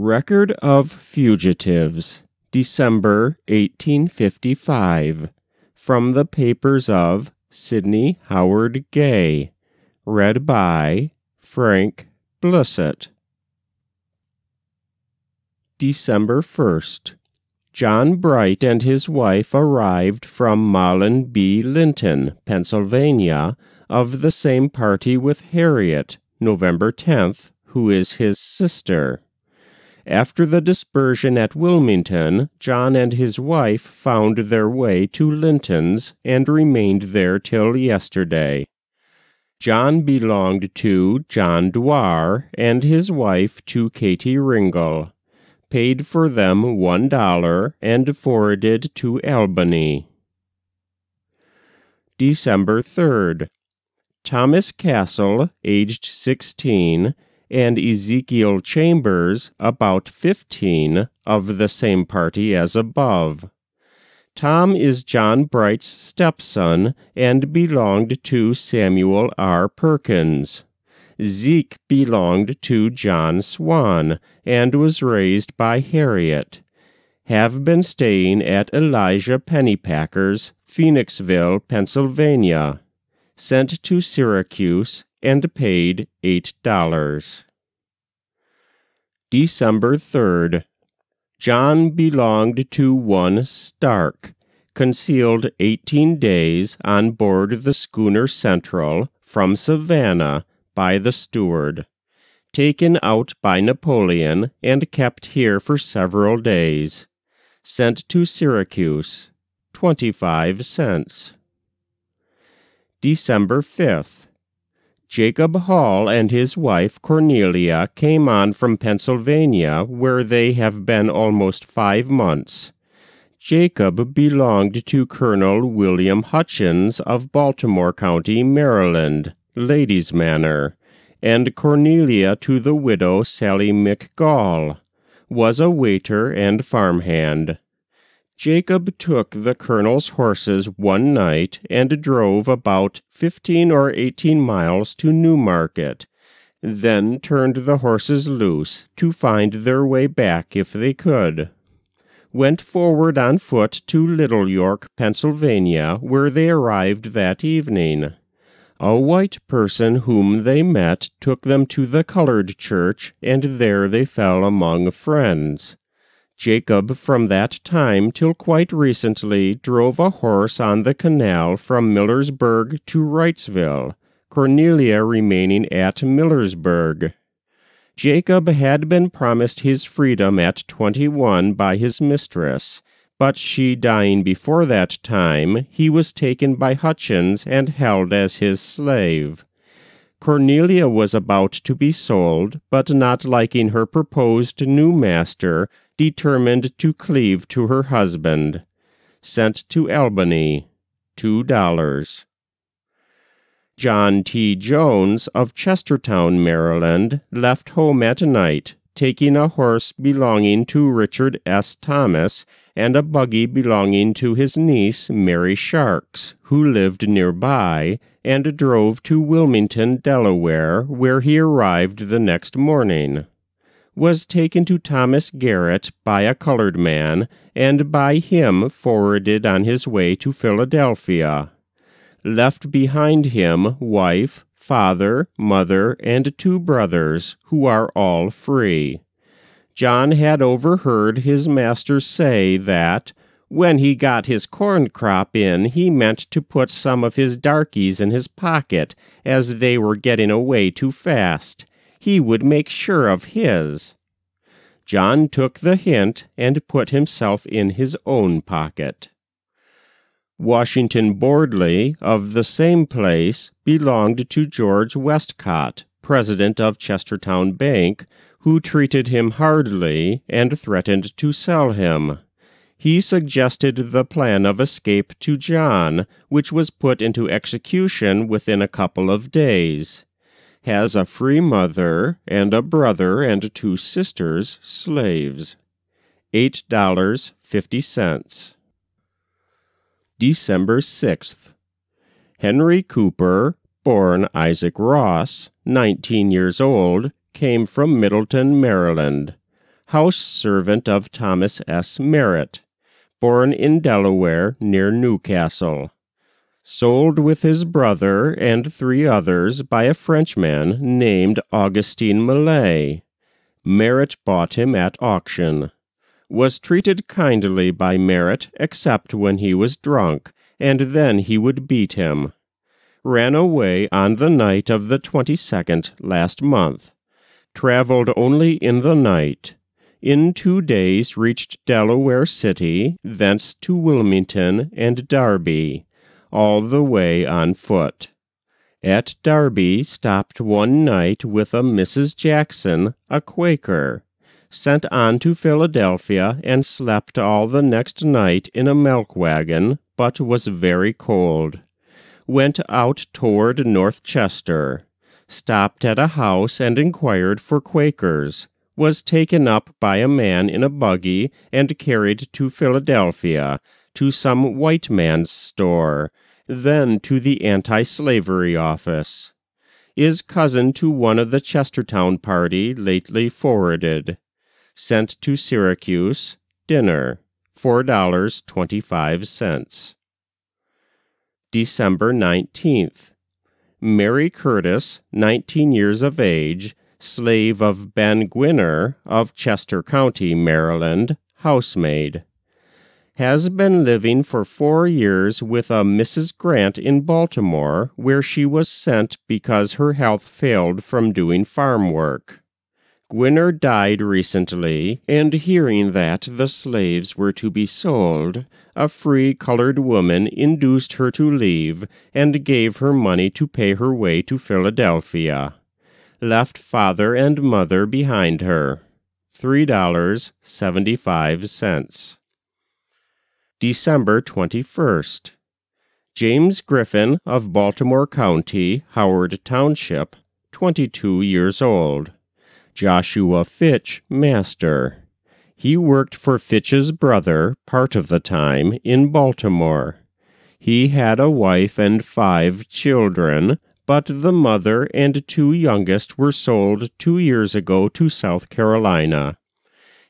Record of Fugitives, December 1855. From the papers of Sydney Howard Gay. Read by Frank Blissett. December 1st. John Bright and his wife arrived from Mahlon B. Linton, Pennsylvania, of the same party with Harriet, November 10th, who is his sister. After the dispersion at Wilmington, John and his wife found their way to Linton's and remained there till yesterday. John belonged to John Dwar and his wife to Katy Ringle. Paid for them one dollar and forwarded to Albany. December 3rd. Thomas Castle, aged 16, and Ezekiel Chambers, about 15, of the same party as above. Tom is John Bright's stepson and belonged to Samuel R. Perkins. Zeke belonged to John Swan and was raised by Harriet. Have been staying at Elijah Pennypacker's, Phoenixville, Pennsylvania. Sent to Syracuse and paid $8. December 3rd. John belonged to one Stark, concealed 18 days on board the schooner Central from Savannah by the steward, taken out by Napoleon and kept here for several days. Sent to Syracuse, 25 cents. December 5th. Jacob Hall and his wife Cornelia came on from Pennsylvania, where they have been almost five months. Jacob belonged to Colonel William Hutchins of Baltimore County, Maryland, Ladies' Manor, and Cornelia to the widow Sally McGall, was a waiter and farmhand. Jacob took the colonel's horses one night and drove about fifteen or eighteen miles to Newmarket, then turned the horses loose to find their way back if they could. Went forward on foot to Little York, Pennsylvania, where they arrived that evening. A white person whom they met took them to the colored church, and there they fell among friends. Jacob from that time till quite recently drove a horse on the canal from Millersburg to Wrightsville, Cornelia remaining at Millersburg. Jacob had been promised his freedom at twenty one by his mistress, but she dying before that time, he was taken by Hutchins and held as his slave. Cornelia was about to be sold, but not liking her proposed new master, determined to cleave to her husband. Sent to Albany, two dollars. John T. Jones of Chestertown, Maryland, left home at night, taking a horse belonging to Richard S. Thomas and a buggy belonging to his niece Mary Sharks, who lived nearby, and drove to Wilmington, Delaware, where he arrived the next morning. Was taken to Thomas Garrett by a colored man, and by him forwarded on his way to Philadelphia. Left behind him wife, father, mother, and two brothers, who are all free. John had overheard his master say that when he got his corn crop in, he meant to put some of his darkies in his pocket, as they were getting away too fast. He would make sure of his. John took the hint and put himself in his own pocket. Washington Bordley, of the same place, belonged to George Westcott, president of Chestertown Bank, who treated him hardly and threatened to sell him. He suggested the plan of escape to John, which was put into execution within a couple of days. Has a free mother, and a brother and two sisters, slaves. Eight dollars fifty cents. December 6th. Henry Cooper, born Isaac Ross, 19 years old, came from Middleton, Maryland. house servant of Thomas S. Merritt, born in Delaware near Newcastle. Sold with his brother and three others by a Frenchman named Augustine Millet. Merritt bought him at auction. Was treated kindly by Merritt except when he was drunk, and then he would beat him. Ran away on the night of the 22nd last month. Traveled only in the night. In two days reached Delaware City, thence to Wilmington and Darby, all the way on foot. At Darby stopped one night with a Mrs. Jackson, a Quaker, sent on to Philadelphia and slept all the next night in a milk wagon, but was very cold. Went out toward North Chester, stopped at a house and inquired for Quakers, was taken up by a man in a buggy and carried to Philadelphia, to some white man's store, then to the anti slavery office. Is cousin to one of the Chestertown party lately forwarded. Sent to Syracuse. Dinner. $4.25. December 19th. Mary Curtis, 19 years of age, slave of Ben Gwyner of Chester County, Maryland, housemaid has been living for four years with a Mrs. Grant in Baltimore, where she was sent because her health failed from doing farm work. Gwyner died recently, and hearing that the slaves were to be sold, a free colored woman induced her to leave and gave her money to pay her way to Philadelphia. Left father and mother behind her. Three dollars seventy five cents. December 21st. James Griffin of Baltimore County, Howard Township, 22 years old. Joshua Fitch, master. He worked for Fitch's brother part of the time in Baltimore. He had a wife and five children, but the mother and two youngest were sold two years ago to South Carolina.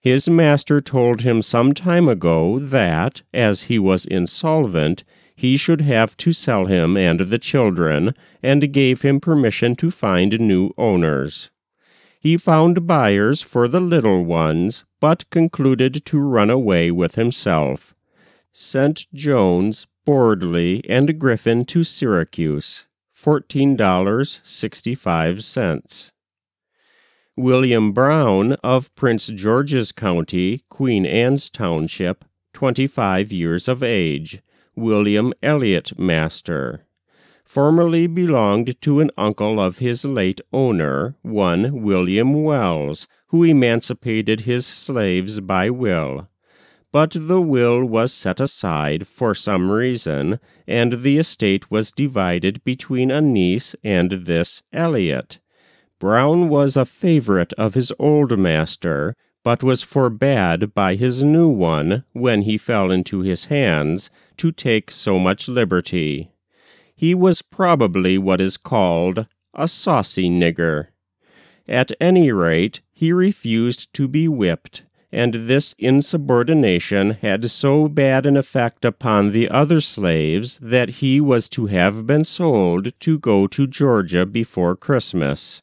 His master told him some time ago that, as he was insolvent, he should have to sell him and the children, and gave him permission to find new owners. He found buyers for the little ones, but concluded to run away with himself. Sent Jones, Bordley, and Griffin to Syracuse. $14.65. William Brown of Prince George's County, Queen Anne's Township, 25 years of age, William Elliott Master. Formerly belonged to an uncle of his late owner, one William Wells, who emancipated his slaves by will. But the will was set aside for some reason, and the estate was divided between a niece and this Elliott Brown was a favorite of his old master, but was forbade by his new one, when he fell into his hands, to take so much liberty. He was probably what is called a saucy nigger. At any rate, he refused to be whipped, and this insubordination had so bad an effect upon the other slaves that he was to have been sold to go to Georgia before Christmas.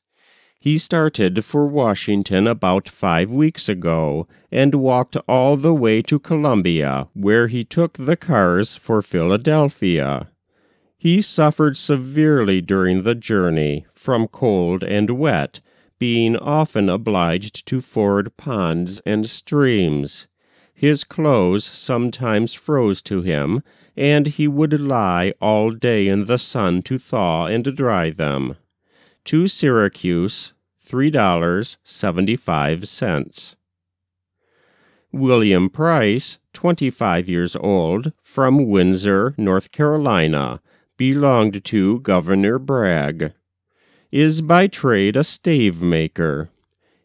He started for Washington about five weeks ago and walked all the way to Columbia, where he took the cars for Philadelphia. He suffered severely during the journey from cold and wet, being often obliged to ford ponds and streams. His clothes sometimes froze to him, and he would lie all day in the sun to thaw and dry them to Syracuse, $3.75. William Price, 25 years old, from Windsor, North Carolina, belonged to Governor Bragg. Is by trade a stave maker.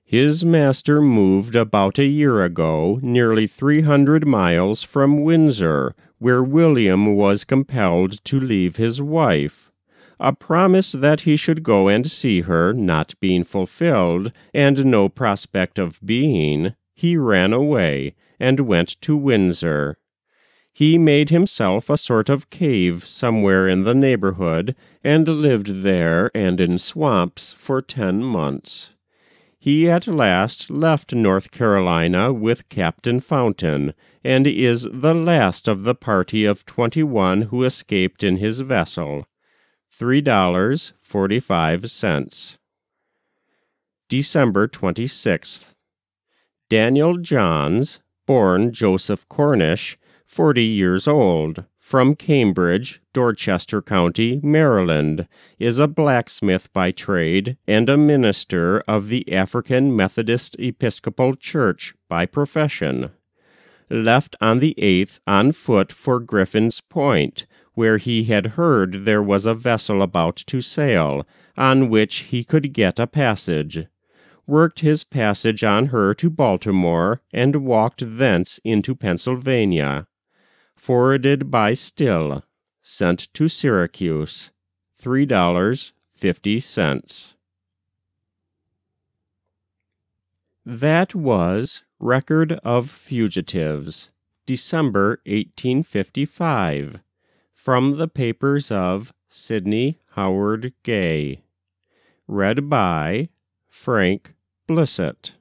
His master moved about a year ago, nearly 300 miles from Windsor, where William was compelled to leave his wife a promise that he should go and see her not being fulfilled, and no prospect of being, he ran away and went to Windsor. He made himself a sort of cave somewhere in the neighborhood, and lived there and in swamps for ten months. He at last left North Carolina with Captain Fountain, and is the last of the party of twenty one who escaped in his vessel. Three dollars forty five cents. December 26th. Daniel Johns, born Joseph Cornish, forty years old, from Cambridge, Dorchester County, Maryland, is a blacksmith by trade and a minister of the African Methodist Episcopal Church by profession. Left on the 8th on foot for Griffin's Point, where he had heard there was a vessel about to sail, on which he could get a passage. Worked his passage on her to Baltimore, and walked thence into Pennsylvania forwarded by Still, sent to Syracuse, $3.50. That was Record of Fugitives, December 1855, from the papers of Sydney Howard Gay. Read by Frank Blissett.